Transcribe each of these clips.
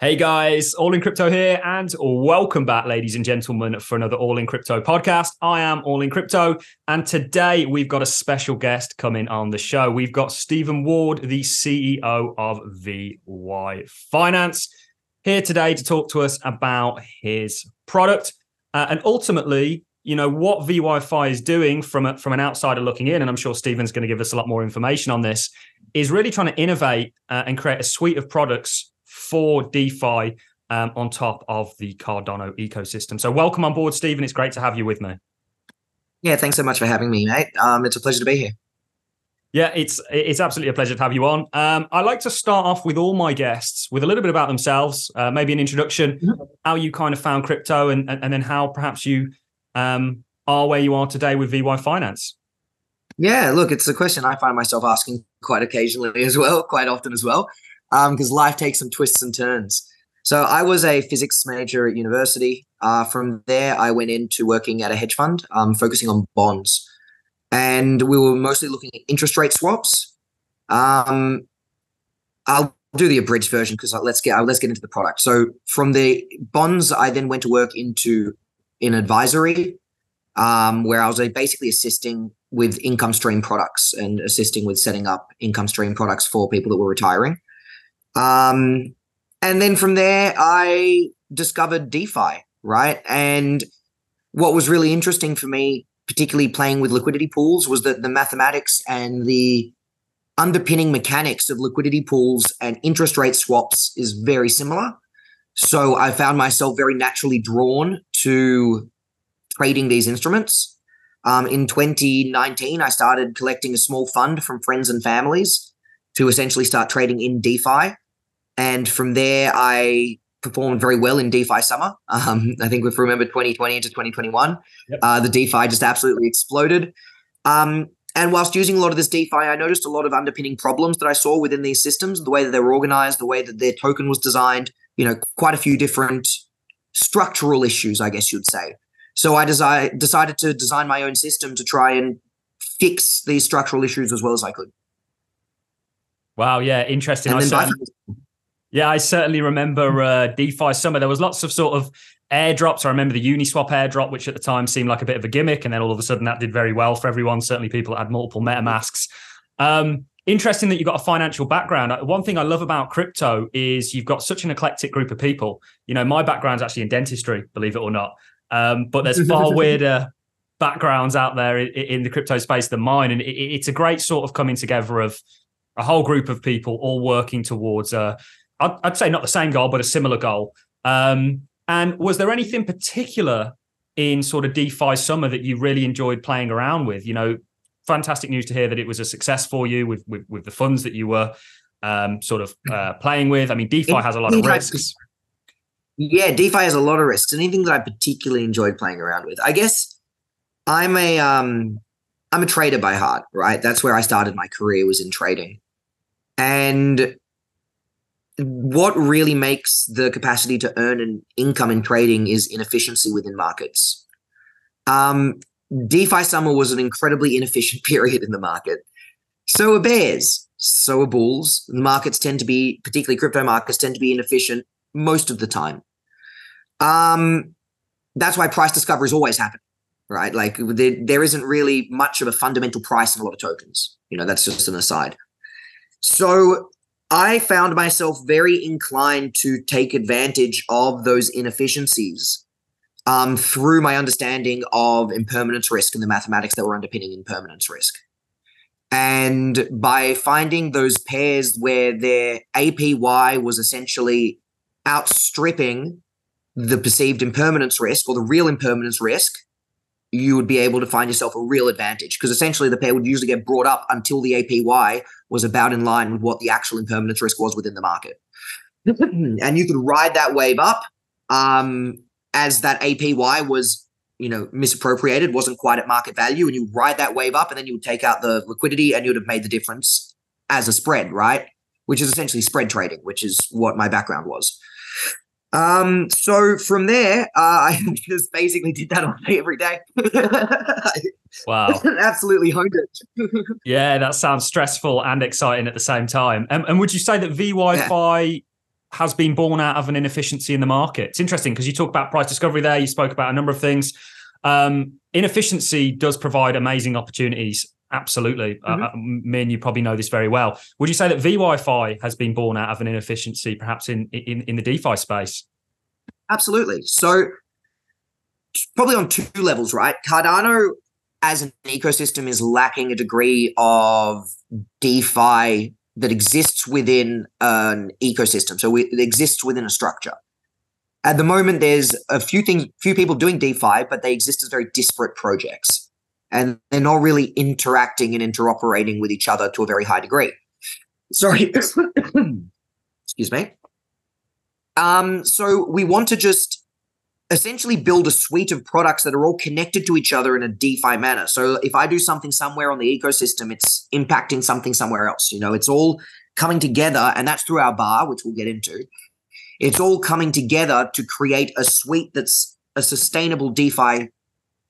Hey guys, All in Crypto here, and welcome back, ladies and gentlemen, for another All in Crypto podcast. I am All in Crypto, and today we've got a special guest coming on the show. We've got Steven Ward, the CEO of VY Finance, here today to talk to us about his product uh, and ultimately, you know, what VY is doing from a, from an outsider looking in. And I'm sure Steven's going to give us a lot more information on this. Is really trying to innovate uh, and create a suite of products for DeFi um, on top of the Cardano ecosystem. So, welcome on board, Steven. It's great to have you with me. Yeah, thanks so much for having me, mate. Um, it's a pleasure to be here. Yeah, it's it's absolutely a pleasure to have you on. Um, I like to start off with all my guests with a little bit about themselves, uh, maybe an introduction, mm-hmm. how you kind of found crypto, and and then how perhaps you um, are where you are today with VY Finance. Yeah, look, it's a question I find myself asking quite occasionally as well, quite often as well because um, life takes some twists and turns. So I was a physics major at university. Uh, from there, I went into working at a hedge fund, um, focusing on bonds, and we were mostly looking at interest rate swaps. Um, I'll do the abridged version because uh, let's get uh, let's get into the product. So from the bonds, I then went to work into in advisory, um, where I was basically assisting with income stream products and assisting with setting up income stream products for people that were retiring. Um, and then from there, I discovered DeFi, right? And what was really interesting for me, particularly playing with liquidity pools, was that the mathematics and the underpinning mechanics of liquidity pools and interest rate swaps is very similar. So I found myself very naturally drawn to trading these instruments. Um, in 2019, I started collecting a small fund from friends and families to essentially start trading in DeFi. And from there, I performed very well in DeFi summer. Um, I think if we remember 2020 into 2021, yep. uh, the DeFi just absolutely exploded. Um, and whilst using a lot of this DeFi, I noticed a lot of underpinning problems that I saw within these systems, the way that they were organized, the way that their token was designed, you know, quite a few different structural issues, I guess you'd say. So I desi- decided to design my own system to try and fix these structural issues as well as I could. Wow, yeah, interesting. And then yeah, I certainly remember uh, DeFi Summer. There was lots of sort of airdrops. I remember the Uniswap airdrop, which at the time seemed like a bit of a gimmick, and then all of a sudden that did very well for everyone. Certainly, people that had multiple MetaMasks. Um, interesting that you've got a financial background. Uh, one thing I love about crypto is you've got such an eclectic group of people. You know, my background's actually in dentistry, believe it or not. Um, but there's far weirder backgrounds out there in, in, the crypto space than mine, and it, it's a great sort of coming together of a whole group of people all working towards a I'd, I'd say not the same goal, but a similar goal. Um, and was there anything particular in sort of DeFi summer that you really enjoyed playing around with? You know, fantastic news to hear that it was a success for you with with, with the funds that you were um, sort of uh, playing with. I mean, DeFi has a lot of risks. Yeah, DeFi has a lot of risks. Anything that I particularly enjoyed playing around with, I guess, I'm a um, I'm a trader by heart, right? That's where I started my career was in trading, and what really makes the capacity to earn an income in trading is inefficiency within markets. Um, DeFi summer was an incredibly inefficient period in the market. So are bears, so are bulls. The Markets tend to be, particularly crypto markets, tend to be inefficient most of the time. Um, that's why price discoveries always happen, right? Like there, there isn't really much of a fundamental price in a lot of tokens. You know, that's just an aside. So I found myself very inclined to take advantage of those inefficiencies um, through my understanding of impermanence risk and the mathematics that were underpinning impermanence risk. And by finding those pairs where their APY was essentially outstripping the perceived impermanence risk or the real impermanence risk, you would be able to find yourself a real advantage because essentially the pair would usually get brought up until the APY was about in line with what the actual impermanence risk was within the market. and you could ride that wave up um, as that APY was, you know, misappropriated, wasn't quite at market value, and you ride that wave up, and then you would take out the liquidity, and you would have made the difference as a spread, right? Which is essentially spread trading, which is what my background was. Um, so from there, uh, I just basically did that all day, every day. wow. Absolutely honed it. yeah, that sounds stressful and exciting at the same time. And, and would you say that VYFi yeah. has been born out of an inefficiency in the market. It's interesting because you talk about price discovery there. You spoke about a number of things. Um, inefficiency does provide amazing opportunities. Absolutely. Uh, mm-hmm. Uh, me and you probably know this very well. Would you say that VYFi has been born out of an inefficiency, perhaps in, in, in the DeFi space? Absolutely. So, probably on two levels, right? Cardano as an ecosystem is lacking a degree of DeFi that exists within an ecosystem. So it exists within a structure. At the moment, there's a few things, few people doing DeFi, but they exist as very disparate projects, and they're not really interacting and interoperating with each other to a very high degree. Sorry, excuse me. Um, so we want to just essentially build a suite of products that are all connected to each other in a DeFi manner. So if I do something somewhere on the ecosystem, it's impacting something somewhere else. You know, it's all coming together, and that's through our bar, which we'll get into. It's all coming together to create a suite that's a sustainable DeFi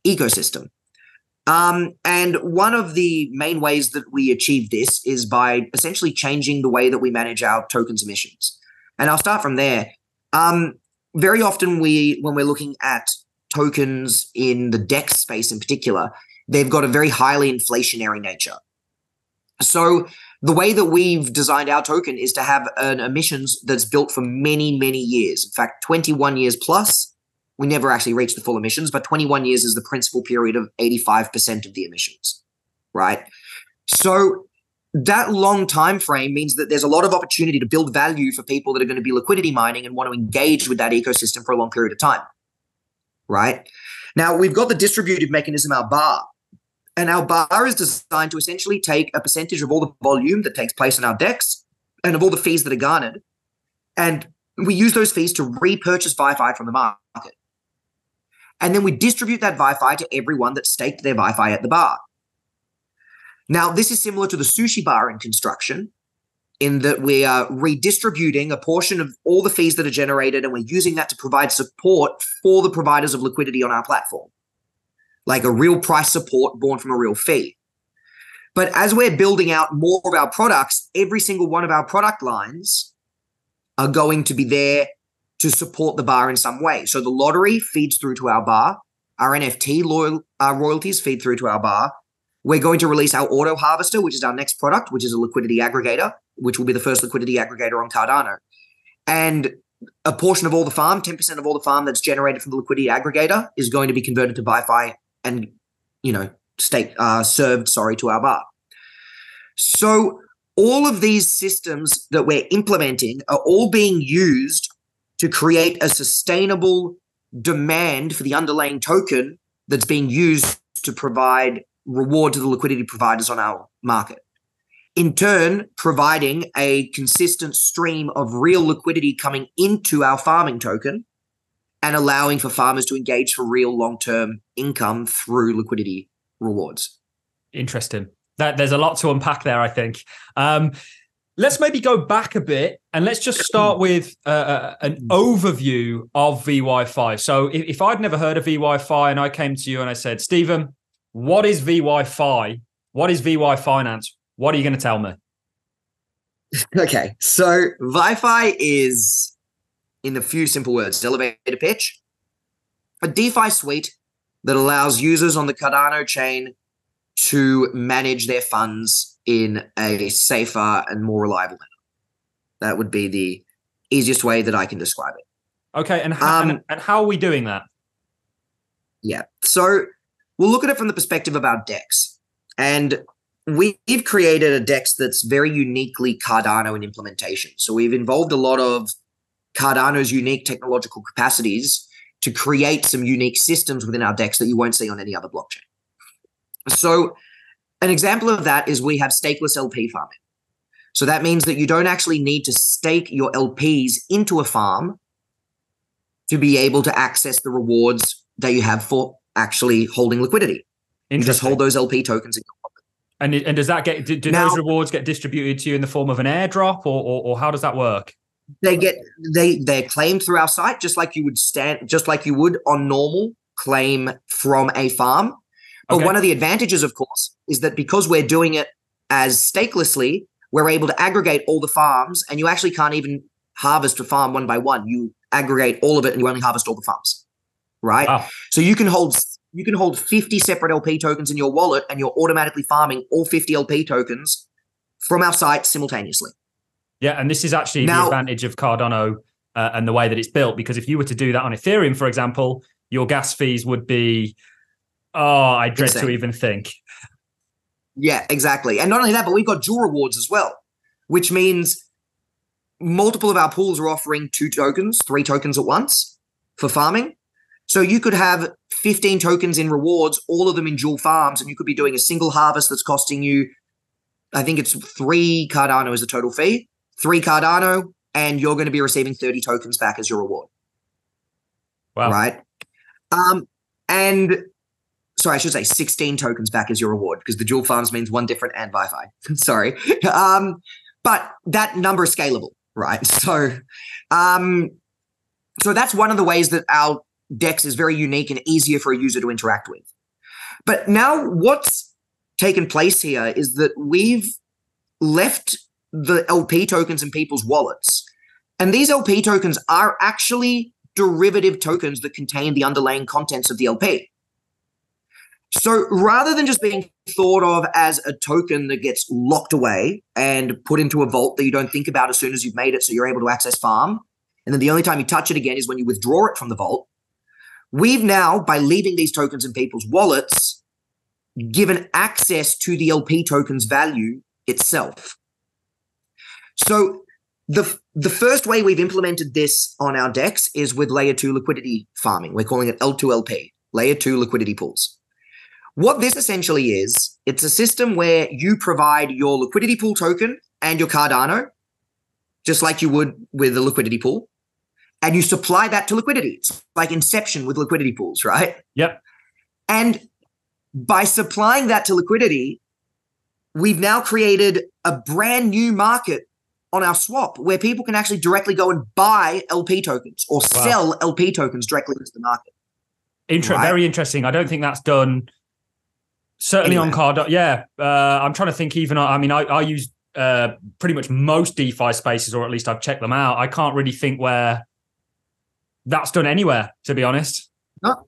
ecosystem. Um, and one of the main ways that we achieve this is by essentially changing the way that we manage our tokens emissions. And I'll start from there. Um, very often we when we're looking at tokens in the DEX space in particular, they've got a very highly inflationary nature. So the way that we've designed our token is to have an emissions that's built for many, many years. In fact, 21 years plus. We never actually reach the full emissions, but 21 years is the principal period of 85% of the emissions, right? So that long time frame means that there's a lot of opportunity to build value for people that are going to be liquidity mining and want to engage with that ecosystem for a long period of time right now we've got the distributed mechanism our bar and our bar is designed to essentially take a percentage of all the volume that takes place in our DEX and of all the fees that are garnered and we use those fees to repurchase VyFi from the market and then we distribute that VyFi to everyone that staked their VyFi at the bar now, this is similar to the sushi bar in construction, in that we are redistributing a portion of all the fees that are generated and we're using that to provide support for the providers of liquidity on our platform, like a real price support born from a real fee. But as we're building out more of our products, every single one of our product lines are going to be there to support the bar in some way. So the lottery feeds through to our bar, our NFT loyal, our royalties feed through to our bar, we're going to release our auto harvester, which is our next product, which is a liquidity aggregator, which will be the first liquidity aggregator on Cardano. And a portion of all the farm, 10% of all the farm that's generated from the liquidity aggregator is going to be converted to VyFi and, you know, state uh, served, sorry, to our bar. So all of these systems that we're implementing are all being used to create a sustainable demand for the underlying token that's being used to provide reward to the liquidity providers on our market. In turn, providing a consistent stream of real liquidity coming into our farming token and allowing for farmers to engage for real long term income through liquidity rewards. Interesting. That, there's a lot to unpack there, I think. Um, let's maybe go back a bit and let's just start with uh, uh an overview of VyFi. So, if, if, I'd never heard of VyFi and I came to you and I said, Steven, what is VY What is VY Finance? What are you going to tell me? Okay, so VyFi is, in a few simple words, elevator pitch, a DeFi suite that allows users on the Cardano chain to manage their funds in a safer and more reliable manner. That would be the easiest way that I can describe it. Okay, and how, um, and, and how are we doing that? Yeah, so we'll look at it from the perspective of our DEX. And we've created a DEX that's very uniquely Cardano in implementation. So we've involved a lot of Cardano's unique technological capacities to create some unique systems within our DEX that you won't see on any other blockchain. So an example of that is we have stakeless LP farming. So that means that you don't actually need to stake your LPs into a farm to be able to access the rewards that you have for actually holding liquidity. You just hold those LP tokens in your pocket. And, and does that get do, do now, those rewards get distributed to you in the form of an airdrop or, or, or how does that work? They get they they're claimed through our site just like you would stand just like you would on normal claim from a farm. But okay. one of the advantages, of course, is that because we're doing it as stakelessly, we're able to aggregate all the farms, and you actually can't even harvest a farm one by one. You aggregate all of it and you only harvest all the farms. Right? Wow. So you can hold you can hold 50 separate LP tokens in your wallet and you're automatically farming all 50 LP tokens from our site simultaneously. Yeah, and this is actually now, the advantage of Cardano uh, and the way that it's built because if you were to do that on Ethereum, for example, your gas fees would be oh, I dread insane. to even think. Yeah, exactly. And not only that, but we've got dual rewards as well, which means multiple of our pools are offering two tokens, three tokens at once for farming. So you could have 15 tokens in rewards, all of them in dual farms, and you could be doing a single harvest that's costing you, I think it's three Cardano as a total fee, three Cardano, and you're going to be receiving 30 tokens back as your reward. Wow. Right. Um, and sorry, I should say 16 tokens back as your reward because the dual farms means one different and VyFi. sorry. Um, but that number is scalable, right? So, um, so that's one of the ways that our Dex is very unique and easier for a user to interact with. But now what's taken place here is that we've left the LP tokens in people's wallets. And these LP tokens are actually derivative tokens that contain the underlying contents of the LP. So rather than just being thought of as a token that gets locked away and put into a vault that you don't think about as soon as you've made it so you're able to access farm, and then the only time you touch it again is when you withdraw it from the vault, we've now, by leaving these tokens in people's wallets, given access to the LP token's value itself. So the, the first way we've implemented this on our DEX is with layer two liquidity farming. We're calling it L2LP, layer two liquidity pools. What this essentially is, it's a system where you provide your liquidity pool token and your Cardano, just like you would with a liquidity pool, and you supply that to liquidity. It's like Inception with liquidity pools, right? Yep. And by supplying that to liquidity, we've now created a brand new market on our swap where people can actually directly go and buy LP tokens or wow. sell LP tokens directly into the market. Inter- right? Very interesting. I don't think that's done Certainly anyway. on card, yeah. Uh, I'm trying to think. Even I mean, I, I use uh, pretty much most DeFi spaces, or at least I've checked them out. I can't really think where that's done anywhere, to be honest. No,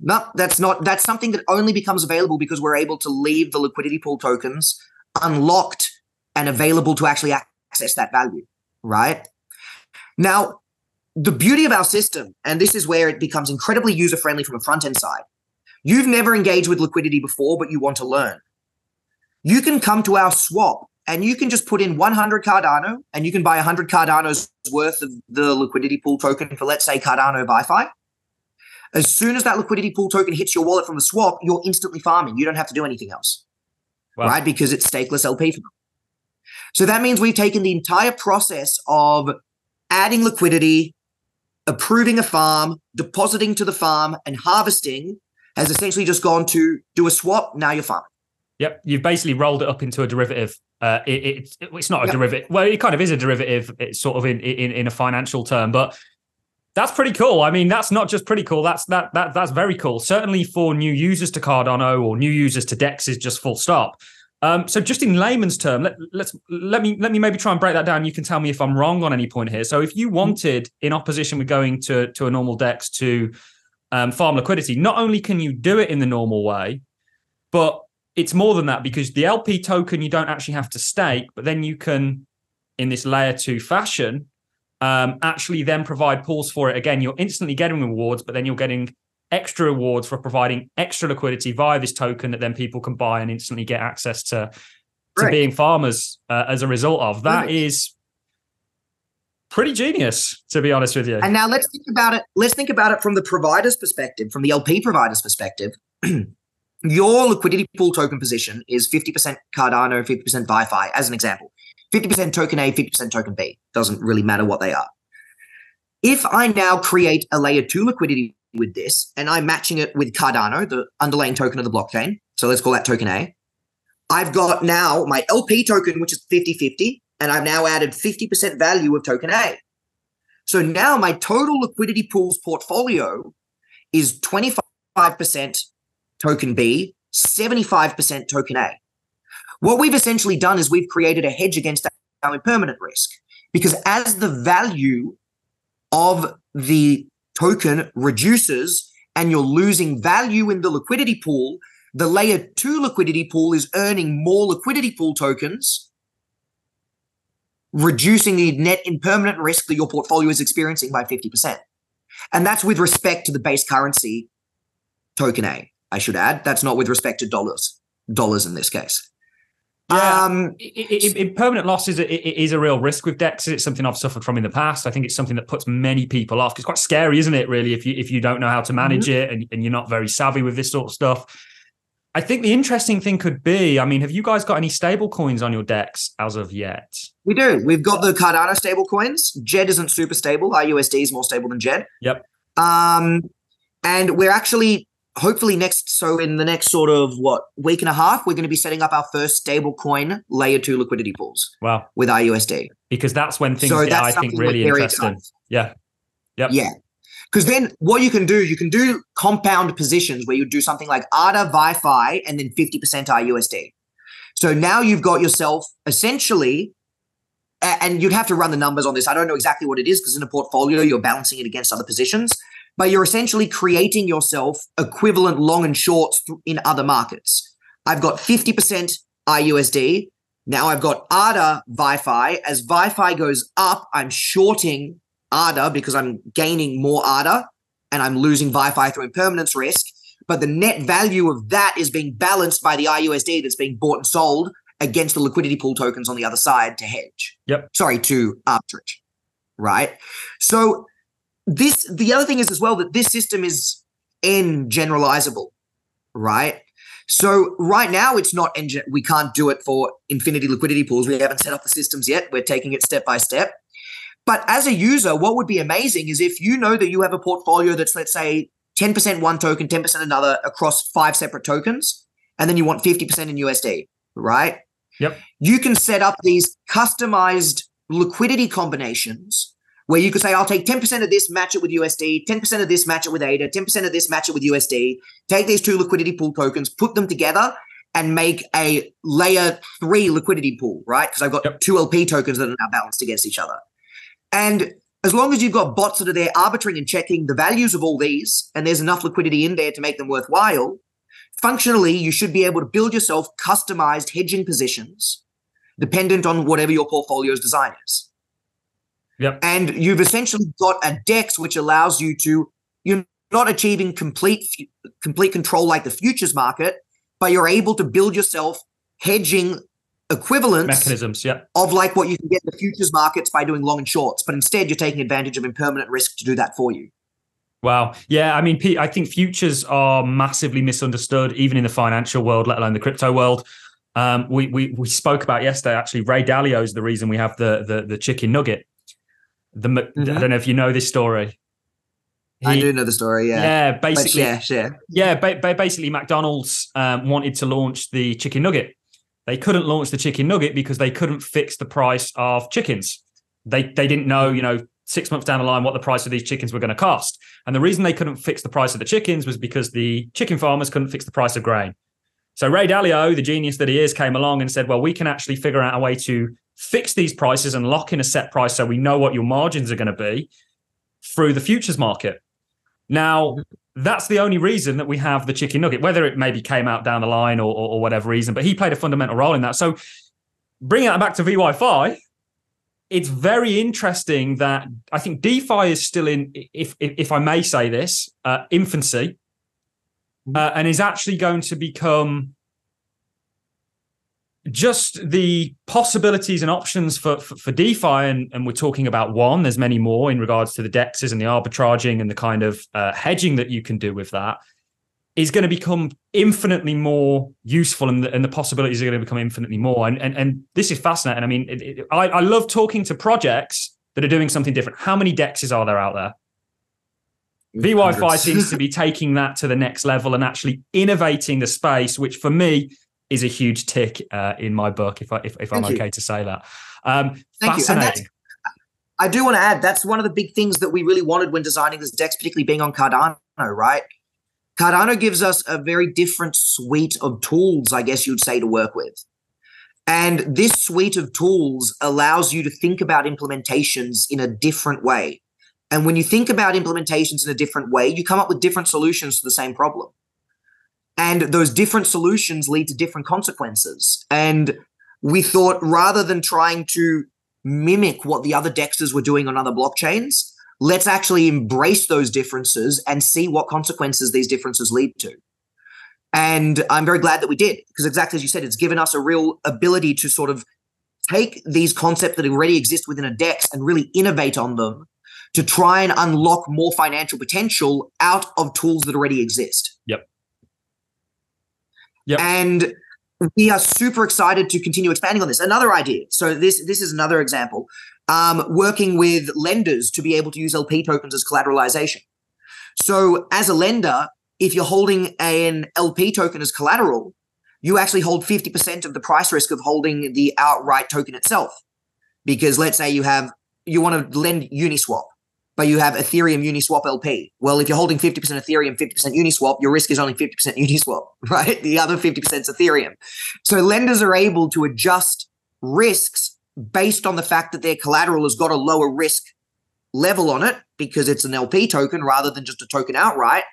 no, that's not. That's something that only becomes available because we're able to leave the liquidity pool tokens unlocked and available to actually access that value. Right now, the beauty of our system, and this is where it becomes incredibly user friendly from a front end side You've never engaged with liquidity before, but you want to learn. You can come to our swap and you can just put in 100 Cardano and you can buy 100 Cardano's worth of the liquidity pool token for, let's say, Cardano VyFi. As soon as that liquidity pool token hits your wallet from the swap, you're instantly farming. You don't have to do anything else, wow. right? Because it's stakeless LP for them. So that means we've taken the entire process of adding liquidity, approving a farm, depositing to the farm, and harvesting has essentially just gone to do a swap. Now you're fine. Yep, you've basically rolled it up into a derivative. Uh, it, it, it's not a yep. derivative. Well, it kind of is a derivative. It's sort of in, in in a financial term, but that's pretty cool. I mean, that's not just pretty cool. That's that that that's very cool. Certainly for new users to Cardano or new users to Dex is just full stop. Um, so just in layman's term, let, let's let me let me maybe try and break that down. You can tell me if I'm wrong on any point here. So if you mm-hmm. wanted, in opposition with going to to a normal Dex, to um, farm liquidity, not only can you do it in the normal way, but it's more than that because the LP token you don't actually have to stake, but then you can, in this layer two fashion, um, actually then provide pools for it. Again, you're instantly getting rewards, but then you're getting extra rewards for providing extra liquidity via this token that then people can buy and instantly get access to to right. being farmers uh, as a result of. That right. is pretty genius, to be honest with you. And now let's think about it. Let's think about it from the provider's perspective, from the LP provider's perspective. Your liquidity pool token position is 50% Cardano, 50% VyFi, as an example. 50% token A, 50% token B. Doesn't really matter what they are. If I now create a layer two liquidity with this and I'm matching it with Cardano, the underlying token of the blockchain, so let's call that token A, I've got now my LP token, which is 50 50, and I've now added 50% value of token A. So now my total liquidity pools portfolio is 25% token B, 75% token A. What we've essentially done is we've created a hedge against our impermanent risk because as the value of the token reduces and you're losing value in the liquidity pool, the layer two liquidity pool is earning more liquidity pool tokens, reducing the net impermanent risk that your portfolio is experiencing by 50%. And that's with respect to the base currency token A, I should add. That's not with respect to dollars, dollars in this case. Yeah, um, impermanent loss is a, is a real risk with DEX. It's something I've suffered from in the past. I think it's something that puts many people off. It's quite scary, isn't it? Really, if you if you don't know how to manage mm-hmm. it and, and you're not very savvy with this sort of stuff. I think the interesting thing could be, I mean, have you guys got any stable coins on your DEX as of yet? We do. We've got the Cardano stable coins. Djed isn't super stable. IUSD is more stable than Djed. Yep. Um, and we're actually hopefully next so in the next sort of what week and a half we're going to be setting up our first stable coin layer 2 liquidity pools wow with IUSD because that's when things so get I think really interesting yeah yep. yeah because then what you can do you can do compound positions where you do something like ADA VyFi and then 50% IUSD so now you've got yourself essentially and you'd have to run the numbers on this I don't know exactly what it is because in a portfolio you're balancing it against other positions but you're essentially creating yourself equivalent long and shorts in other markets. I've got 50% IUSD. Now I've got ADA VyFi. As VyFi goes up, I'm shorting ADA because I'm gaining more ADA and I'm losing VyFi through impermanence risk. But the net value of that is being balanced by the IUSD that's being bought and sold against the liquidity pool tokens on the other side to hedge. Yep. Sorry, to arbitrage. Right. So this the other thing is as well that this system is n generalizable, right? So right now it's not engine. We can't do it for infinity liquidity pools. We haven't set up the systems yet. We're taking it step by step. But as a user, what would be amazing is if you know that you have a portfolio that's let's say 10% one token, 10% another across five separate tokens, and then you want 50% in USD, right? Yep. You can set up these customized liquidity combinations where you could say, I'll take 10% of this, match it with USD, 10% of this, match it with ADA, 10% of this, match it with USD, take these two liquidity pool tokens, put them together, and make a layer three liquidity pool, right? Because I've got yep. two LP tokens that are now balanced against each other. And as long as you've got bots that are there arbitrating and checking the values of all these, and there's enough liquidity in there to make them worthwhile, functionally, you should be able to build yourself customized hedging positions dependent on whatever your portfolio's design is. Yep. And you've essentially got a DEX which allows you to you're not achieving complete complete control like the futures market, but you're able to build yourself hedging equivalents mechanisms, yeah, of like what you can get in the futures markets by doing long and shorts. But instead, you're taking advantage of impermanent risk to do that for you. Wow. Yeah. I mean, Pete, I think futures are massively misunderstood, even in the financial world, let alone the crypto world. Um, we, we we spoke about yesterday. Actually, Ray Dalio is the reason we have the the, the chicken nugget. The mm-hmm. I don't know if you know this story. He, I do know the story. Yeah. Yeah. Basically. Yeah. Share. Yeah. Ba- basically, McDonald's um, wanted to launch the chicken nugget. They couldn't launch the chicken nugget because they couldn't fix the price of chickens. They they didn't know, you know, six months down the line what the price of these chickens were going to cost. And the reason they couldn't fix the price of the chickens was because the chicken farmers couldn't fix the price of grain. So Ray Dalio, the genius that he is, came along and said, "Well, we can actually figure out a way to fix these prices and lock in a set price so we know what your margins are going to be through the futures market. Now, that's the only reason that we have the chicken nugget, whether it maybe came out down the line or, or, or whatever reason, but he played a fundamental role in that. So, bringing that back to VYFi, it's very interesting that I think DeFi is still in, if if, if I may say this, uh, infancy, mm-hmm. uh, and is actually going to become just the possibilities and options for, for, for DeFi, and, and, we're talking about one, there's many more in regards to the DEXs and the arbitraging and the kind of uh, hedging that you can do with that, is going to become infinitely more useful and the, and the possibilities are going to become infinitely more. And, and, and this is fascinating. I mean, it, it, I, I love talking to projects that are doing something different. How many DEXs are there out there? VYFi seems to be taking that to the next level and actually innovating the space, which for me is a huge tick uh, in my book, if I if, if I'm okay to say that. Um, Thank fascinating. I do want to add that's one of the big things that we really wanted when designing this deck, particularly being on Cardano, right? Cardano gives us a very different suite of tools, I guess you'd say, to work with. And this suite of tools allows you to think about implementations in a different way. And when you think about implementations in a different way, you come up with different solutions to the same problem. And those different solutions lead to different consequences. And we thought rather than trying to mimic what the other dexes were doing on other blockchains, let's actually embrace those differences and see what consequences these differences lead to. And I'm very glad that we did, because exactly as you said, it's given us a real ability to sort of take these concepts that already exist within a DEX and really innovate on them to try and unlock more financial potential out of tools that already exist. Yep. And we are super excited to continue expanding on this. Another idea. So this this is another example. Um, working with lenders to be able to use LP tokens as collateralization. So as a lender, if you're holding an LP token as collateral, you actually hold 50% of the price risk of holding the outright token itself. Because let's say you have you want to lend Uniswap but you have Ethereum Uniswap LP. Well, if you're holding 50% Ethereum, 50% Uniswap, your risk is only 50% Uniswap, right? The other 50% is Ethereum. So lenders are able to adjust risks based on the fact that their collateral has got a lower risk level on it because it's an LP token rather than just a token outright.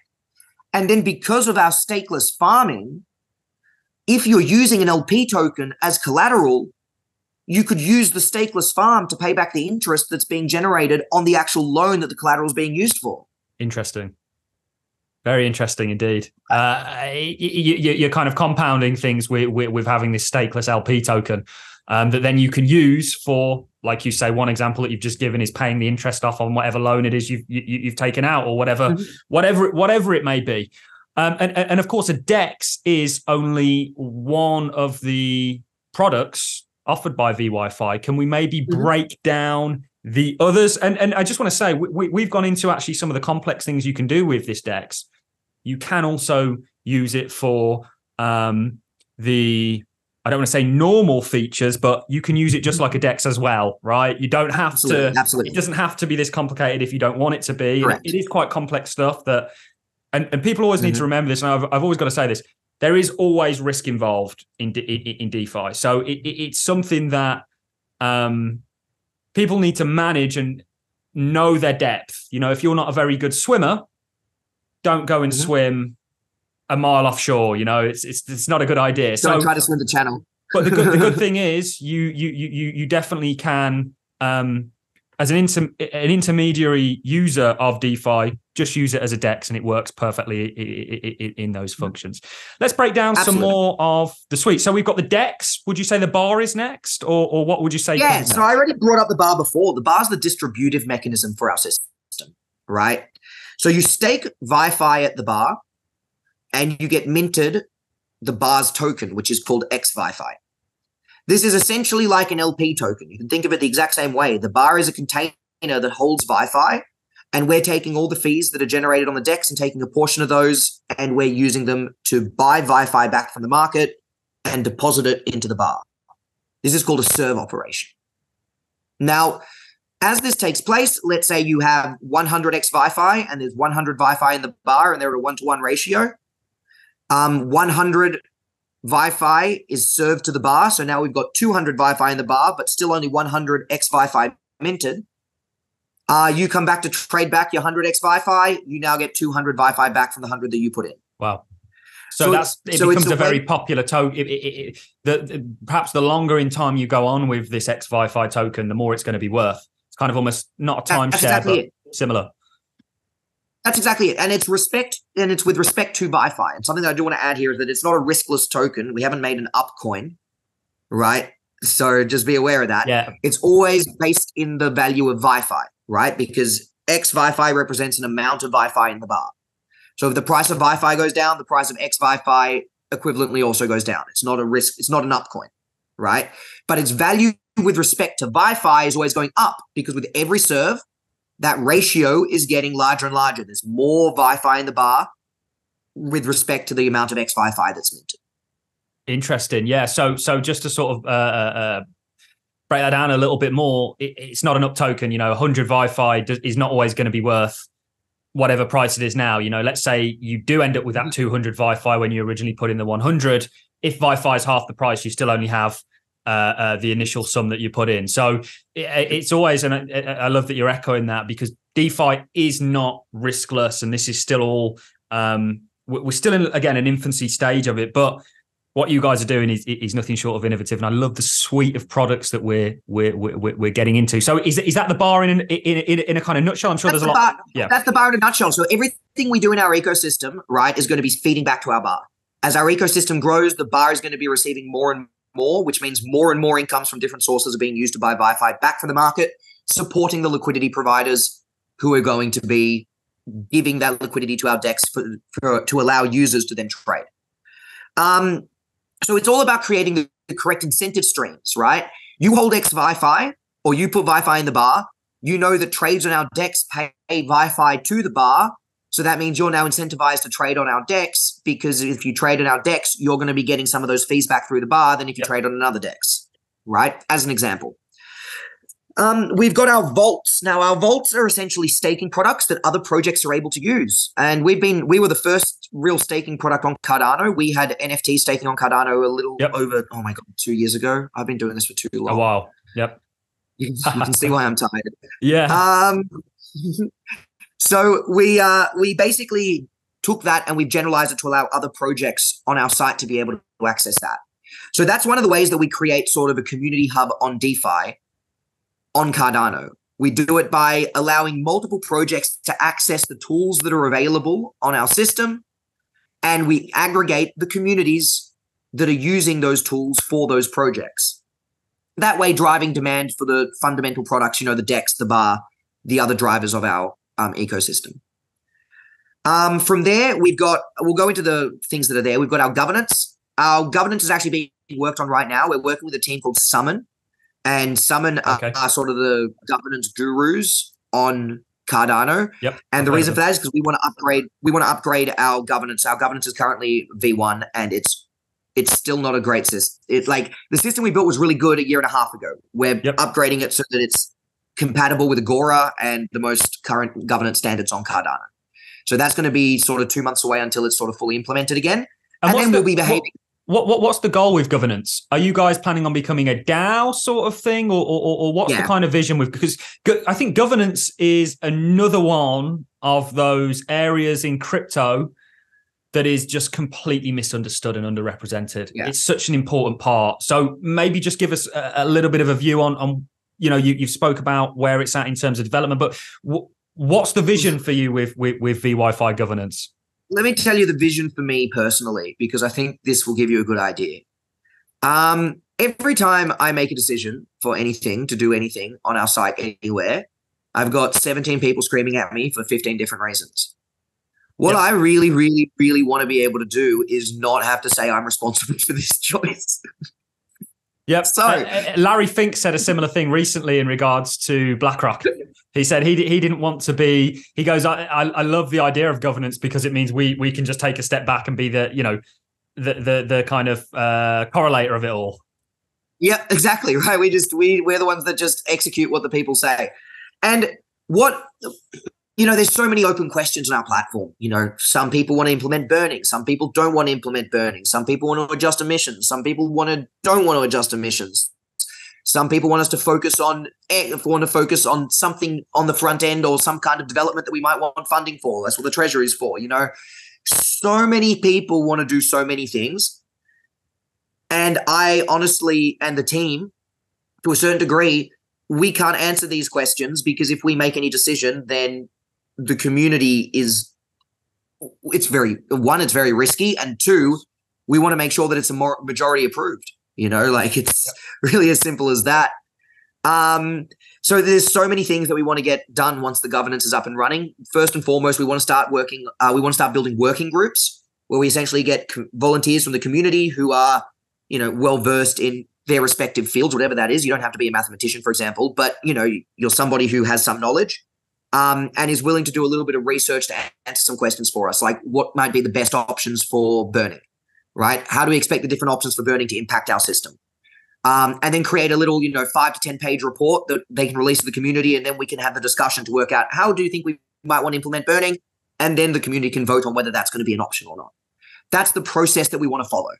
And then because of our stakeless farming, if you're using an LP token as collateral, you could use the stakeless farm to pay back the interest that's being generated on the actual loan that the collateral is being used for. Interesting. Very interesting indeed. Uh, you, are kind of compounding things with, with, having this stakeless LP token um, that then you can use for, like you say, one example that you've just given is paying the interest off on whatever loan it is you've you, have taken out or whatever, mm-hmm. whatever whatever it may be. Um, and, and of course, a DEX is only one of the products offered by VYFi. Can we maybe mm-hmm. break down the others? And and I just want to say we, we've gone into actually some of the complex things you can do with this DEX. You can also use it for um, the I don't want to say normal features, but you can use it just like a DEX as well, right? You don't have absolutely, to. Absolutely, it doesn't have to be this complicated if you don't want it to be. It is quite complex stuff that, and, and people always mm-hmm. need to mm-hmm. remember this. And I've, I've always got to say this: there is always risk involved in in, in DeFi. So it, it, it's something that um, people need to manage and know their depth. You know, if you're not a very good swimmer, don't go and mm-hmm. swim a mile offshore. You know, it's it's it's not a good idea. Don't so, try to swim the channel. but the good the good thing is you you you you definitely can um, as an, inter- an intermediary user of DeFi, just use it as a DEX and it works perfectly in those mm-hmm. functions. Let's break down Absolutely. some more of the suite. So we've got the DEX. Would you say the bar is next, or, or what would you say? Yeah, so I already brought up the bar before. The bar is the distributive mechanism for our system, right? So you stake VyFi at the bar and you get minted the bar's token, which is called XVyFi. This is essentially like an LP token. You can think of it the exact same way. The bar is a container that holds VyFi, and we're taking all the fees that are generated on the DEX and taking a portion of those, and we're using them to buy VyFi back from the market and deposit it into the bar. This is called a serve operation. Now, as this takes place, let's say you have 100x VyFi and there's 100 VyFi in the bar and they're a one to one ratio. Um, 100 VyFi is served to the bar. So now we've got 200 VyFi in the bar, but still only 100 X VyFi minted. Uh, you come back to trade back your 100 X VyFi, you now get 200 VyFi back from the 100 that you put in. Wow. So, so that's it so becomes a, a very popular token. Perhaps the longer in time you go on with this X VyFi token, the more it's going to be worth. It's kind of almost not a timeshare, exactly but it. similar. That's exactly it. And it's respect, and it's with respect to VyFi. And something that I do want to add here is that it's not a riskless token. We haven't made an up coin, right? So just be aware of that. Yeah. It's always based in the value of VyFi, right? Because X VyFi represents an amount of VyFi in the bar. So if the price of VyFi goes down, the price of X VyFi equivalently also goes down. It's not a risk, it's not an up coin, right? But its value with respect to VyFi is always going up because with every serve, that ratio is getting larger and larger. There's more VyFi in the bar with respect to the amount of X VyFi that's minted. Interesting. Yeah. So so just to sort of uh, uh, uh, break that down a little bit more, it, it's not an up token. You know, 100 VyFi is not always going to be worth whatever price it is now. You know, let's say you do end up with that mm-hmm. 200 when you originally put in the 100. If VyFi is half the price, you still only have uh, uh, the initial sum that you put in. So it, it's always, and I, I, love that you're echoing that because DeFi is not riskless, and this is still all. Um, we're still in again an infancy stage of it, but what you guys are doing is, is nothing short of innovative, and I love the suite of products that we're we're we're, we're getting into. So is is that the bar in in in, in a kind of nutshell? I'm sure that's there's a lot. Bar, yeah, that's the bar in a nutshell. So everything we do in our ecosystem, right, is going to be feeding back to our bar. As our ecosystem grows, the bar is going to be receiving more and more, which means more and more incomes from different sources are being used to buy VyFi back from the market, supporting the liquidity providers who are going to be giving that liquidity to our DEX for, for to allow users to then trade. Um, so it's all about creating the, the correct incentive streams, right? You hold X VyFi or you put VyFi in the bar, you know that trades on our DEX pay VyFi to the bar so that means you're now incentivized to trade on our DEX because if you trade on our DEX, you're going to be getting some of those fees back through the bar than if you yep. trade on another DEX, right? As an example. Um, we've got our vaults. Now, our vaults are essentially staking products that other projects are able to use. And we've been, we were the first real staking product on Cardano. We had NFT staking on Cardano a little yep. over, oh my God, two years ago. I've been doing this for too long. A while. Yep. You, you can see why I'm tired. Yeah. Um, so we uh, we basically took that and we've generalized it to allow other projects on our site to be able to access that. So that's one of the ways that we create sort of a community hub on DeFi on Cardano. We do it by allowing multiple projects to access the tools that are available on our system, and we aggregate the communities that are using those tools for those projects. That way, driving demand for the fundamental products, you know, the DEX, the bar, the other drivers of our um, ecosystem. Um, from there, we've got, we'll go into the things that are there. We've got our governance. Our governance is actually being worked on right now. We're working with a team called Summon, and Summon okay. are, are, sort of the governance gurus on Cardano. Yep. And the reason for that is because we want to upgrade. We want to upgrade our governance. Our governance is currently V1, and it's it's still not a great system. It's like the system we built was really good a year and a half ago. We're yep. upgrading it so that it's compatible with Agora and the most current governance standards on Cardano. So that's going to be sort of two months away until it's sort of fully implemented again. And, and then the, we'll be behaving. What, what, what's the goal with governance? Are you guys planning on becoming a DAO sort of thing, or or, or what's yeah. the kind of vision with? Because I think governance is another one of those areas in crypto that is just completely misunderstood and underrepresented. Yeah. It's such an important part. So maybe just give us a, a little bit of a view on on you know you you've spoke about where it's at in terms of development, but w- what's the vision for you with with, with VYFi governance? Let me tell you the vision for me personally, because I think this will give you a good idea. Um, every time I make a decision for anything to do anything on our site anywhere, I've got 17 people screaming at me for 15 different reasons. What yep. I really, really, really want to be able to do is not have to say I'm responsible for this choice. Yep. So uh, uh, Larry Fink said a similar thing recently in regards to BlackRock. He said he he didn't want to be. He goes, I, I, I love the idea of governance because it means we we can just take a step back and be the you know the the the kind of uh, correlator of it all. Yeah, exactly. Right. We just we we're the ones that just execute what the people say, and what you know, there's so many open questions on our platform. You know, some people want to implement burning, some people don't want to implement burning, some people want to adjust emissions, some people want to don't want to adjust emissions. Some people want us to focus on want to focus on something on the front end or some kind of development that we might want funding for. That's what the treasury is for. You know, so many people want to do so many things, and I honestly and the team, to a certain degree, we can't answer these questions because if we make any decision, then the community is it's very one it's very risky and two we want to make sure that it's a more majority approved you know like it's really as simple as that. Um so there's so many things that we want to get done once the governance is up and running. First and foremost we want to start working uh, we want to start building working groups where we essentially get co- volunteers from the community who are you know well versed in their respective fields whatever that is. You don't have to be a mathematician for example but you know you're somebody who has some knowledge um, and is willing to do a little bit of research to answer some questions for us, like what might be the best options for burning, right? How do we expect the different options for burning to impact our system? Um, and then create a little, you know, five to 10 page report that they can release to the community. And then we can have the discussion to work out how do you think we might want to implement burning? And then the community can vote on whether that's going to be an option or not. That's the process that we want to follow.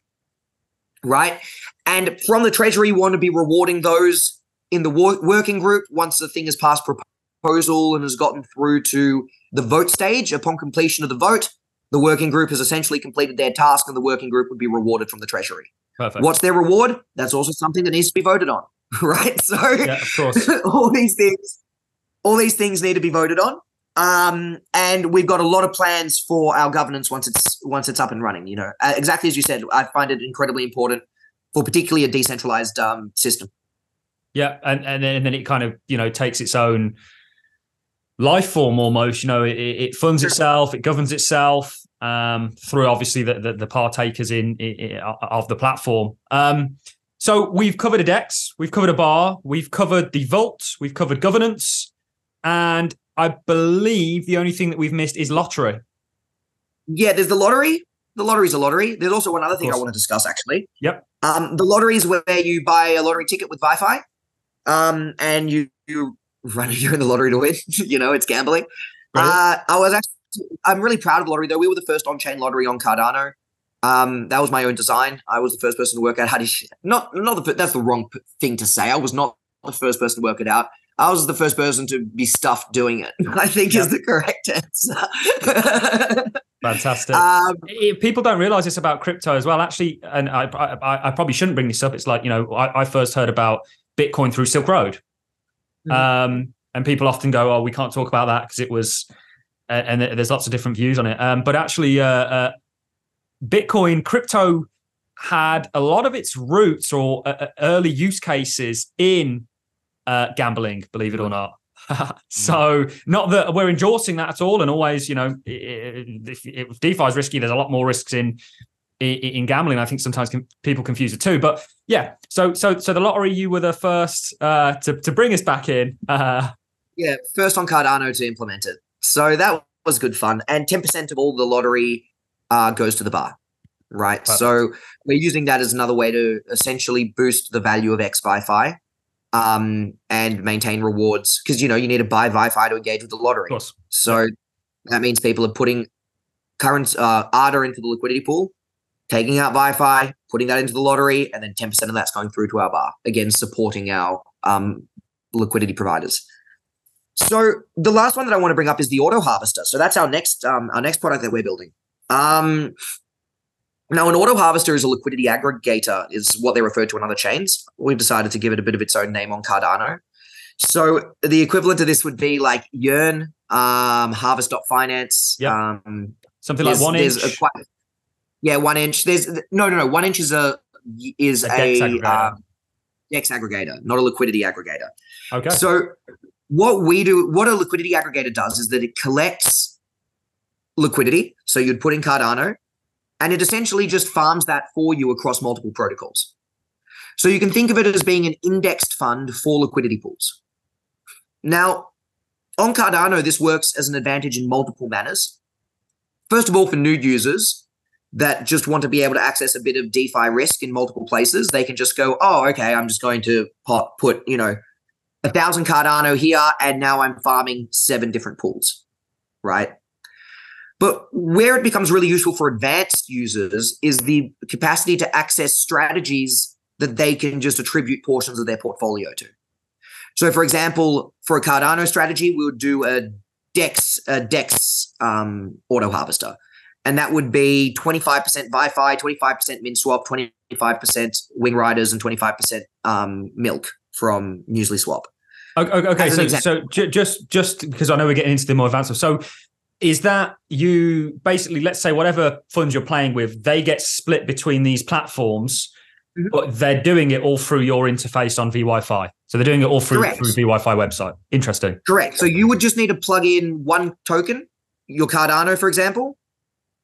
right? And from the treasury, you want to be rewarding those in the wor- working group once the thing is passed proposal and has gotten through to the vote stage. Upon completion of the vote, the working group has essentially completed their task, and the working group would be rewarded from the treasury. Perfect. What's their reward? That's also something that needs to be voted on, right? So, yeah, of course, all these things, all these things need to be voted on. Um, and we've got a lot of plans for our governance once it's once it's up and running. You know, uh, exactly as you said, I find it incredibly important for particularly a decentralized um, system. Yeah, and and then, and then it kind of you know takes its own life form almost. You know, it, it funds itself, it governs itself um, through obviously the, the, the partakers in, in, of the platform. Um, so we've covered a DEX, we've covered a bar, we've covered the vault, we've covered governance, and I believe the only thing that we've missed is lottery. Yeah, there's the lottery. The lottery's a lottery. There's also one other thing I want to discuss, actually. Yep. Um, the lottery is where you buy a lottery ticket with VyFi, um, and you you run you're in the lottery to win. you know, it's gambling. Uh, I was actually I'm really proud of lottery though. We were the first on-chain lottery on Cardano. Um, that was my own design. I was the first person to work out how to. Sh- not not the that's the wrong thing to say. I was not the first person to work it out. I was the first person to be stuffed doing it. I think is the correct answer. Fantastic. Um, People don't realize this about crypto as well. Actually, and I, I, I, probably shouldn't bring this up. It's like you know, I, I first heard about Bitcoin through Silk Road. Um, and people often go, "Oh, we can't talk about that because it was," and there's lots of different views on it. Um, but actually, uh, uh, Bitcoin crypto had a lot of its roots or uh, uh, early use cases in uh, gambling, believe it or not. so not that we're endorsing that at all, and always, you know, if, if DeFi is risky, there's a lot more risks in in, in gambling. I think sometimes can, people confuse it too. But yeah, so so so the lottery, you were the first uh, to to bring us back in. Uh, yeah, first on Cardano to implement it. So that was good fun, and ten percent of all the lottery uh, goes to the bar right? Perfect. So we're using that as another way to essentially boost the value of XVyFi um, and maintain rewards because you know you need to buy VyFi to engage with the lottery. So that means people are putting current uh, ADA into the liquidity pool, taking out VyFi, putting that into the lottery, and then 10% of that's going through to our bar. Again, supporting our um, liquidity providers. So the last one that I want to bring up is the auto harvester. So that's our next um, our next product that we're building. Um, now, an auto harvester is a liquidity aggregator, is what they refer to in other chains. We've decided to give it a bit of its own name on Cardano. So the equivalent to this would be like Yearn, um, Harvest.finance. Yeah. Um, Something like 1inch. A, yeah, 1inch. There's no, no, no. 1inch is a is a, a aggregator. Um, DEX aggregator, not a liquidity aggregator. Okay. So what we do, what a liquidity aggregator does, is that it collects liquidity. So you'd put in Cardano, and it essentially just farms that for you across multiple protocols. So you can think of it as being an indexed fund for liquidity pools. Now, on Cardano, this works as an advantage in multiple manners. First of all, for new users that just want to be able to access a bit of DeFi risk in multiple places, they can just go, oh, okay, I'm just going to put, you know, a thousand Cardano here, and now I'm farming seven different pools, right? But where it becomes really useful for advanced users is the capacity to access strategies that they can just attribute portions of their portfolio to. So, for example, for a Cardano strategy, we would do a Dex a Dex um, auto harvester, and that would be 25% VyFi, 25% MinSwap, 25% WingRiders, and 25% um, Milk from MuesliSwap. Okay, okay so, so just just because I know we're getting into the more advanced stuff. So is that you basically let's say whatever funds you're playing with they get split between these platforms mm-hmm. but they're doing it all through your interface on VyFi. So they're doing it all through Correct. through VyFi website. Interesting. Correct. So you would just need to plug in one token, your Cardano, for example,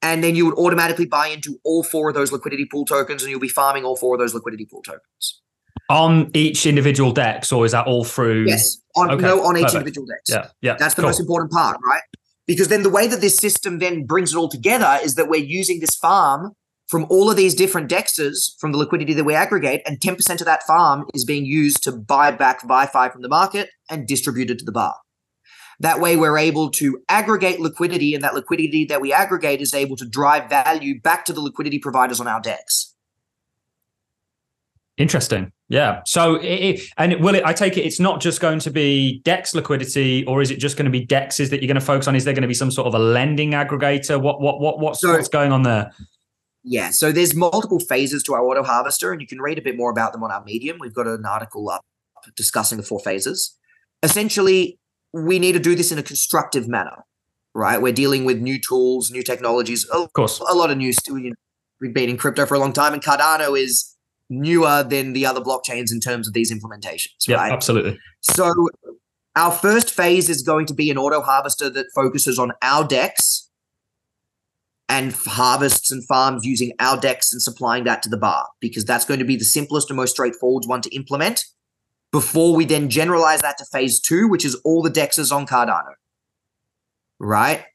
and then you would automatically buy into all four of those liquidity pool tokens, and you'll be farming all four of those liquidity pool tokens on each individual dex, or is that all through? Yes, on okay. no on each Perfect. individual dex. Yeah, yeah. That's the cool. most important part, right? Because then the way that this system then brings it all together is that we're using this farm from all of these different dexes from the liquidity that we aggregate, and 10% of that farm is being used to buy back VyFi from the market and distribute it to the bar. That way, we're able to aggregate liquidity, and that liquidity that we aggregate is able to drive value back to the liquidity providers on our DEX. Interesting. Yeah. So, it, it, and will it? I take it it's not just going to be Dex liquidity, or is it just going to be Dexes that you're going to focus on? Is there going to be some sort of a lending aggregator? What what what what's, so, what's going on there? Yeah. So there's multiple phases to our auto harvester, and you can read a bit more about them on our Medium. We've got an article up discussing the four phases. Essentially, we need to do this in a constructive manner, right? We're dealing with new tools, new technologies. Of course, a lot of new. We've been in crypto for a long time, and Cardano is newer than the other blockchains in terms of these implementations. Yeah, right? absolutely. So our first phase is going to be an auto harvester that focuses on our DEX and harvests and farms using our DEX and supplying that to the bar because that's going to be the simplest and most straightforward one to implement before we then generalize that to phase two, which is all the dexes on Cardano. Right?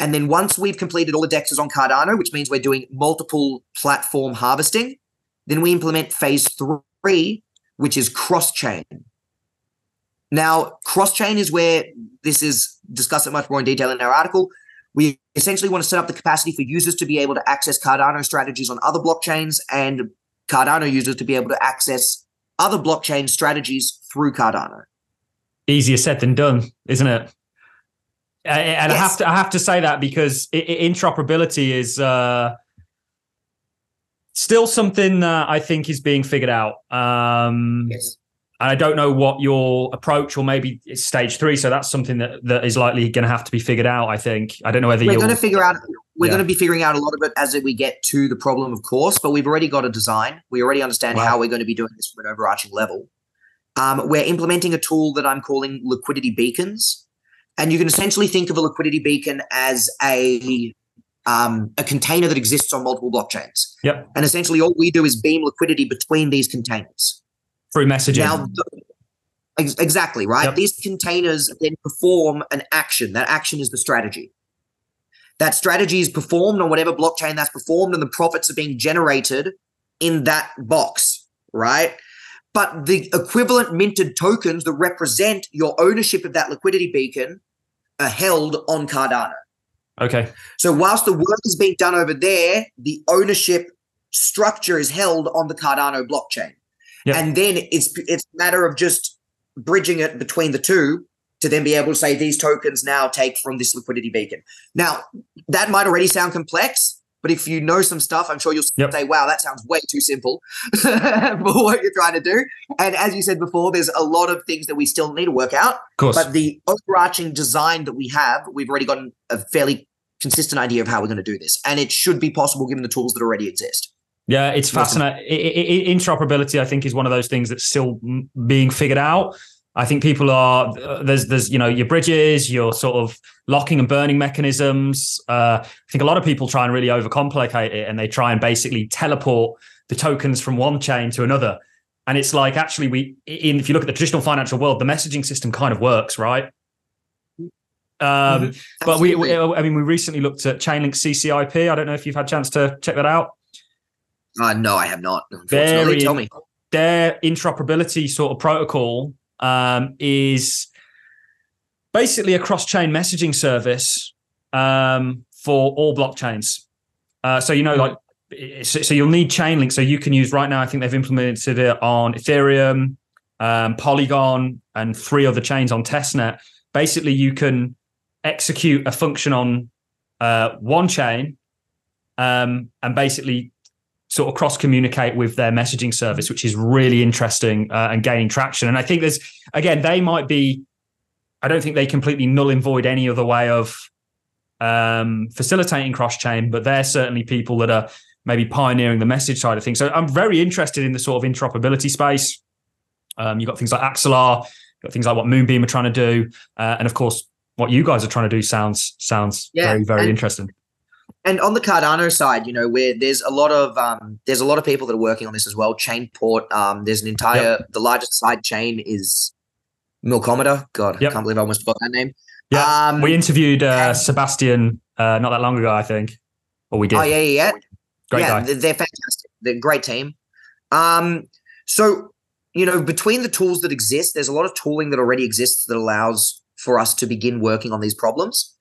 And then once we've completed all the dexes on Cardano, which means we're doing multiple platform harvesting, then we implement phase three, which is cross chain. Now, cross chain is where this is discussed much more in detail in our article. We essentially want to set up the capacity for users to be able to access Cardano strategies on other blockchains and Cardano users to be able to access other blockchain strategies through Cardano. Easier said than done, isn't it? And yes. I have to I have to say that because interoperability is uh, still something that I think is being figured out. Um, yes. I don't know what your approach, or maybe it's stage three. So that's something that, that is likely going to have to be figured out. I think. I don't know whether we're going to figure out. We're yeah. going to be figuring out a lot of it as we get to the problem, of course. But we've already got a design. We already understand wow. how we're going to be doing this from an overarching level. Um, we're implementing a tool that I'm calling liquidity beacons, and you can essentially think of a liquidity beacon as a um, a container that exists on multiple blockchains. Yep. And essentially, all we do is beam liquidity between these containers through messaging. Now, ex- exactly right. Yep. These containers then perform an action. That action is the strategy. That strategy is performed on whatever blockchain that's performed, and the profits are being generated in that box, right? But the equivalent minted tokens that represent your ownership of that liquidity beacon are held on Cardano. Okay. So whilst the work is being done over there, the ownership structure is held on the Cardano blockchain. Yep. And then it's it's a matter of just bridging it between the two to then be able to say these tokens now take from this liquidity beacon. Now, that might already sound complex, but if you know some stuff, I'm sure you'll yep. say, wow, that sounds way too simple for what you're trying to do. And as you said before, there's a lot of things that we still need to work out. Of course. But the overarching design that we have, we've already gotten a fairly consistent idea of how we're going to do this. And it should be possible given the tools that already exist. Yeah, it's fascinating. interoperability, I think, is one of those things that's still being figured out. I think people are uh, there's there's you know your bridges, your sort of locking and burning mechanisms. Uh, I think a lot of people try and really overcomplicate it, and they try and basically teleport the tokens from one chain to another. And it's like actually we in if you look at the traditional financial world, the messaging system kind of works, right? Um, mm-hmm. But we, we, I mean, we recently looked at Chainlink CCIP. I don't know if you've had a chance to check that out. Uh, no, I have not. Unfortunately, tell me. Their interoperability sort of protocol um, is basically a cross-chain messaging service um, for all blockchains. Uh, so you know, like, so, you'll need Chainlink. So you can use right now. I think they've implemented it on Ethereum, um, Polygon, and three other chains on testnet. Basically, you can execute a function on uh, one chain um, and basically sort of cross communicate with their messaging service, which is really interesting uh, and gaining traction. And I think there's, again, they might be, I don't think they completely null and void any other way of um, facilitating cross chain, but they're certainly people that are maybe pioneering the message side of things. So I'm very interested in the sort of interoperability space. Um, you've got things like Axelar, got things like what Moonbeam are trying to do, uh, and of course, what you guys are trying to do sounds sounds yeah, very very and, interesting. And on the Cardano side, you know, where there's a lot of um, there's a lot of people that are working on this as well. Chainport, um, there's an entire yep. the largest side chain is Milkomeda. God, yep. I can't believe I almost forgot that name. Yeah, um, we interviewed uh, Sebastian uh, not that long ago, I think, or we did. Oh yeah, yeah, yeah. Great yeah, guy. They're, they're fantastic. They're a great team. Um, so you know, between the tools that exist, there's a lot of tooling that already exists that allows for us to begin working on these problems.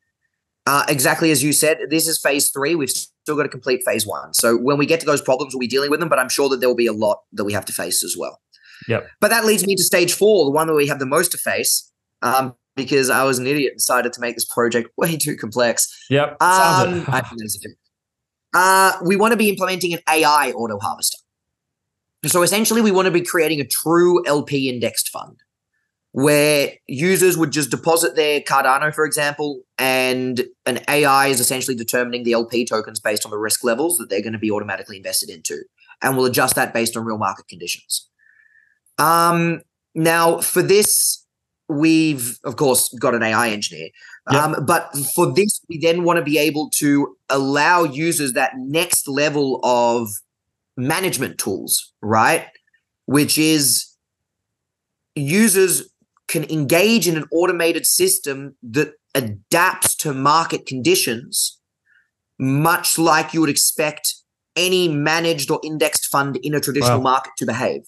Uh, exactly as you said, this is phase three. We've still got to complete phase one. So when we get to those problems, we'll be dealing with them, but I'm sure that there will be a lot that we have to face as well. Yep. But that leads me to stage four, the one that we have the most to face, um, because I was an idiot and decided to make this project way too complex. Yep. Um, uh, we want to be implementing an AI auto harvester. So essentially, we want to be creating a true LP indexed fund where users would just deposit their Cardano, for example, and an AI is essentially determining the LP tokens based on the risk levels that they're going to be automatically invested into. And we'll adjust that based on real market conditions. Um, now, for this, we've, of course, got an AI engineer. Yep. Um, but for this, we then want to be able to allow users that next level of management tools, right? Which is users can engage in an automated system that adapts to market conditions, much like you would expect any managed or indexed fund in a traditional wow. market to behave.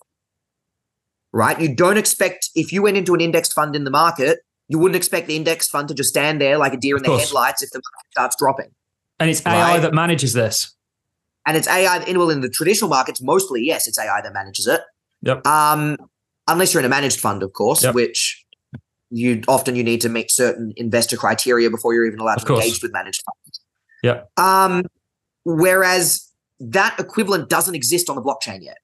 Right? You don't expect, if you went into an indexed fund in the market, you wouldn't expect the indexed fund to just stand there like a deer in the headlights if the market starts dropping. And it's AI right? that manages this. And it's AI, in, well, in the traditional markets, mostly, yes, it's AI that manages it. Yep. Um, unless you're in a managed fund, of course, yep. which you often you need to meet certain investor criteria before you're even allowed of to course. engage with managed funds. Yeah. Um, whereas that equivalent doesn't exist on the blockchain yet.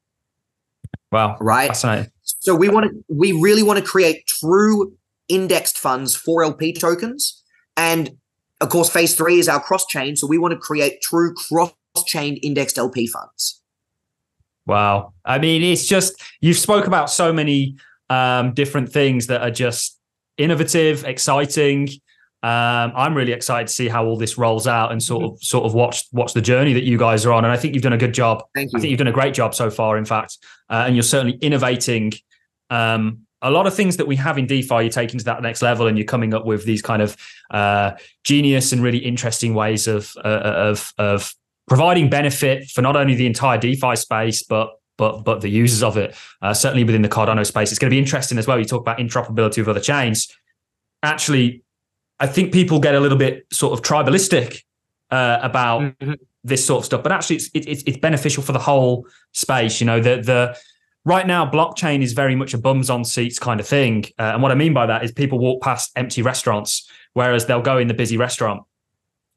Wow. Right. So we want to we really want to create true indexed funds for LP tokens. And of course, phase three is our cross chain. So we want to create true cross chain indexed LP funds. Wow. I mean, it's just, you've spoke about so many um, different things that are just innovative, exciting. Um, I'm really excited to see how all this rolls out and sort mm-hmm. of sort of watch watch the journey that you guys are on. And I think you've done a good job. Thank you. I think you've done a great job so far, in fact. Uh, and you're certainly innovating um, a lot of things that we have in DeFi. You're taking to that next level, and you're coming up with these kind of uh, genius and really interesting ways of uh, of of providing benefit for not only the entire DeFi space, but but but the users of it. Uh, certainly within the Cardano space, it's going to be interesting as well. You talk about interoperability with other chains. Actually, I think people get a little bit sort of tribalistic uh, about mm-hmm. this sort of stuff, but actually, it's, it's it's beneficial for the whole space. You know, the the right now blockchain is very much a bums on seats kind of thing, uh, and what I mean by that is people walk past empty restaurants, whereas they'll go in the busy restaurant.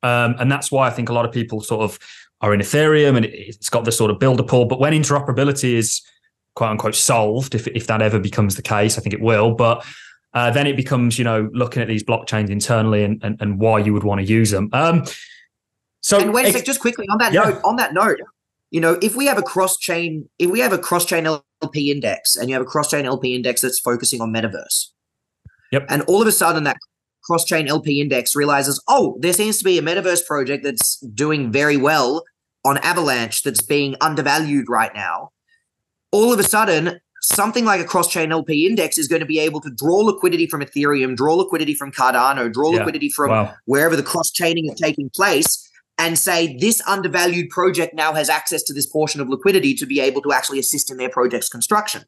Um, and that's why I think a lot of people sort of are in Ethereum and it's got this sort of builder pool. But when interoperability is quote unquote solved, if, if that ever becomes the case, I think it will. But uh, then it becomes, you know, looking at these blockchains internally and, and, and why you would want to use them. Um, so and wait a sec, just quickly on that yeah. note, on that note, you know, if we have a cross chain, if we have a cross chain LP index and you have a cross chain LP index that's focusing on metaverse, yep, and all of a sudden that cross chain LP index realizes, oh, there seems to be a metaverse project that's doing very well on Avalanche that's being undervalued right now. All of a sudden, something like a cross chain LP index is going to be able to draw liquidity from Ethereum, draw liquidity from Cardano, draw yeah. liquidity from wow. wherever the cross chaining is taking place. And say this undervalued project now has access to this portion of liquidity to be able to actually assist in their project's construction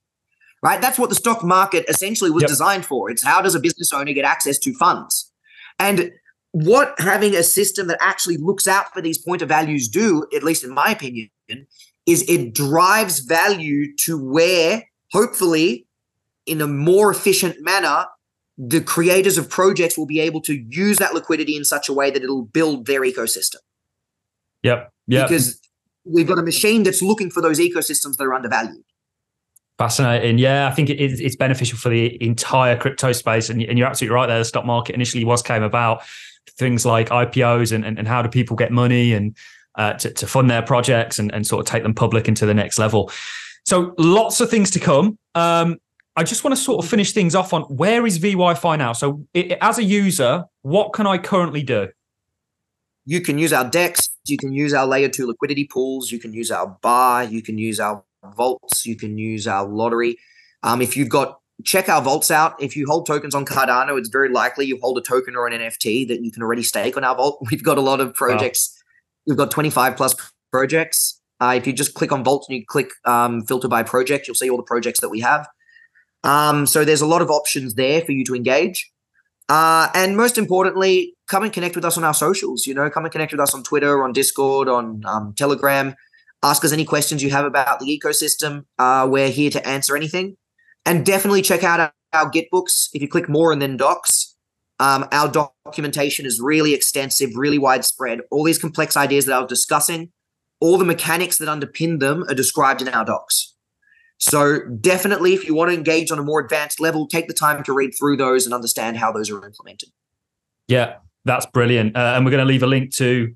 right? That's what the stock market essentially was yep. designed for. It's how does a business owner get access to funds? And what having a system that actually looks out for these point of values do, at least in my opinion, is it drives value to where hopefully in a more efficient manner the creators of projects will be able to use that liquidity in such a way that it'll build their ecosystem. Yep. Yeah. Because we've got a machine that's looking for those ecosystems that are undervalued. Fascinating. Yeah, I think it, it's beneficial for the entire crypto space. And, and, you're absolutely right there. The stock market initially was came about things like IPOs and, and, and how do people get money and uh, to, to fund their projects and, and sort of take them public into the next level. So lots of things to come. Um, I just want to sort of finish things off on where is VyFi now? So it, as a user, what can I currently do? You can use our DEX. You can use our layer two liquidity pools. You can use our bar. You can use our vaults. You can use our lottery. Um, if you've got check our vaults out. If you hold tokens on Cardano, it's very likely you hold a token or an NFT that you can already stake on our vault. We've got a lot of projects. Wow. We've got 25 plus projects. Uh, if you just click on vaults and you click um, filter by project, you'll see all the projects that we have. Um, so there's a lot of options there for you to engage. Uh, and most importantly, come and connect with us on our socials. You know, come and connect with us on Twitter, on Discord, on um, Telegram. Ask us any questions you have about the ecosystem. Uh, we're here to answer anything. And definitely check out our, our Git books. If you click more and then docs, um, our documentation is really extensive, really widespread. All these complex ideas that I was discussing, all the mechanics that underpin them are described in our docs. So definitely, if you want to engage on a more advanced level, take the time to read through those and understand how those are implemented. Yeah, that's brilliant. Uh, and we're going to leave a link to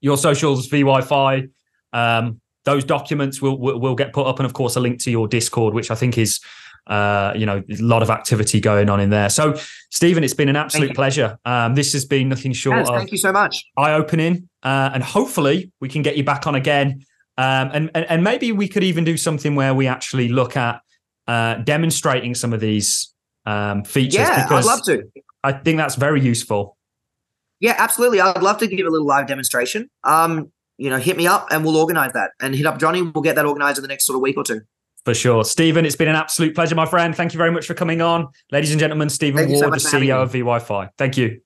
your socials, VY-Fi. Um, those documents will, will, will get put up, and of course, a link to your Discord, which I think is uh, you know, a lot of activity going on in there. So, Steven, it's been an absolute pleasure. Um, this has been nothing short yes, of thank you so much, eye opening, uh, and hopefully we can get you back on again. Um, and, and and maybe we could even do something where we actually look at uh, demonstrating some of these um, features. Yeah, I'd love to. I think that's very useful. Yeah, absolutely. I'd love to give a little live demonstration. Um, you know, hit me up and we'll organize that. And hit up Johnny. We'll get that organized in the next sort of week or two. For sure. Steven, it's been an absolute pleasure, my friend. Thank you very much for coming on. Ladies and gentlemen, Steven Ward, so the CEO of VY-Fi. Thank you.